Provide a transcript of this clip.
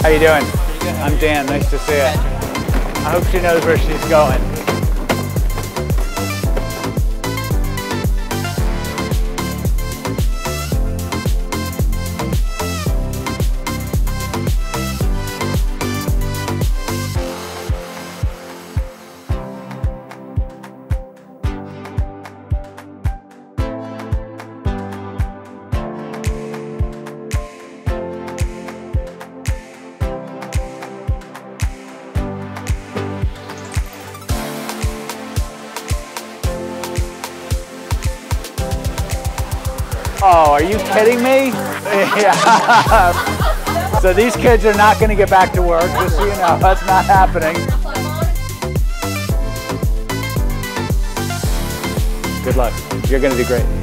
How you doing? I'm Dan, nice to see you. I hope she knows where she's going. Oh, are you kidding me? yeah. so these kids are not going to get back to work, just so you know. That's not happening. Good luck. You're going to do great.